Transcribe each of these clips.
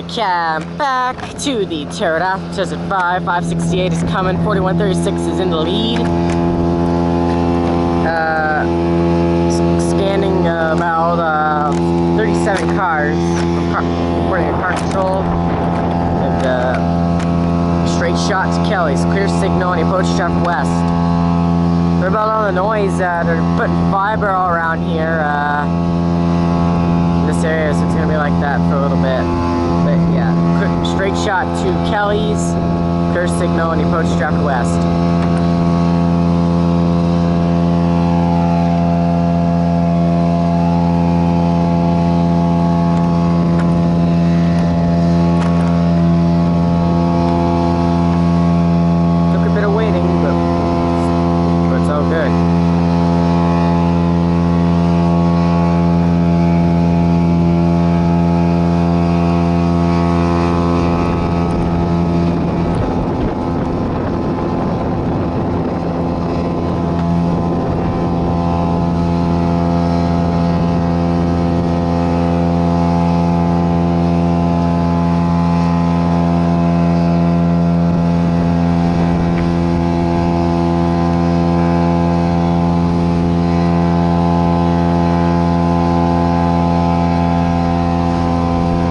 Welcome back to the Pterodactyl Desert 5. 568 is coming. 4136 is in the lead. Uh, scanning about uh, 37 cars according to car control. And uh, straight shot to Kelly's. Clear signal and he approaches traffic west. What about all the noise? Uh, they're putting fiber all around here. Uh, this area, so it's gonna be like that for a little bit. Straight shot to Kelly's, clear signal, and he approaches traffic west. Took a bit of waiting, but, but it's all good.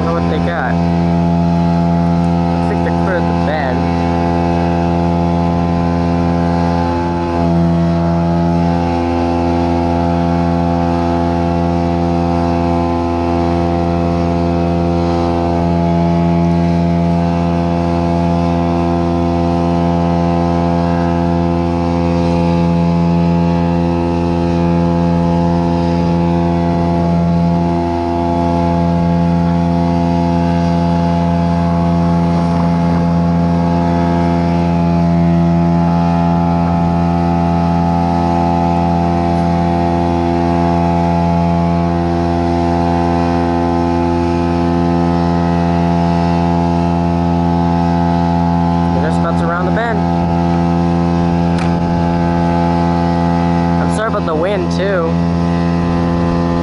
wonder what they got. Looks like they cleared the bend. They're just about to round the bend. I'm wind too.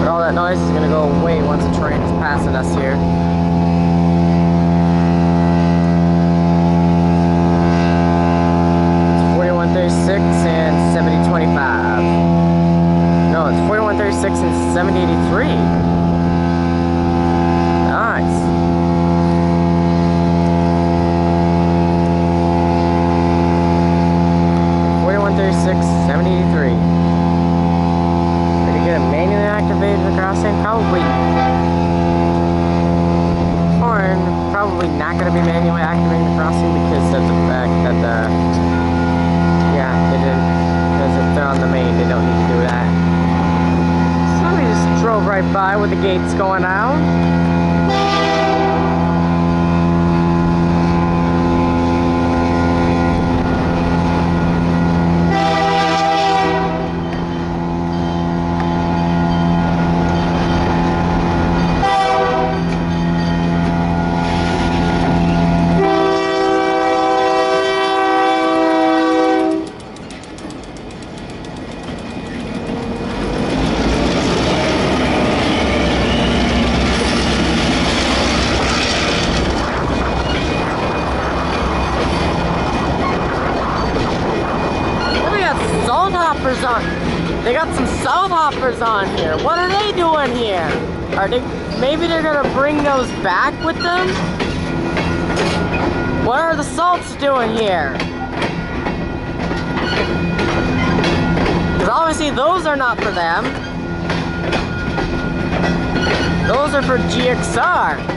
But all that noise is gonna go away once the train is passing us here. It's 4136 and 7025. No, it's 4136 and 7083. Nice. Forty-one thirty-six, seventy eighty-three. Are you gonna manually activate the crossing? Probably. Probably not gonna be manually activating the crossing because of the fact that the. Yeah, they didn't. Because if they're on the main, they don't need to do that. So we just drove right by with the gates going out. Oh, they got salt hoppers on. They got some salt hoppers on here. What are they doing here? Are they? Maybe they're gonna bring those back with them. What are the salts doing here? Because obviously those are not for them. Those are for GXR.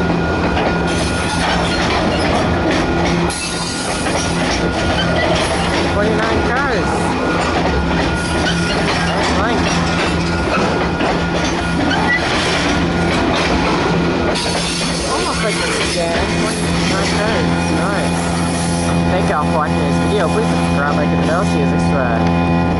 y'all for watching this video. Please subscribe, like, and bell. See you next time.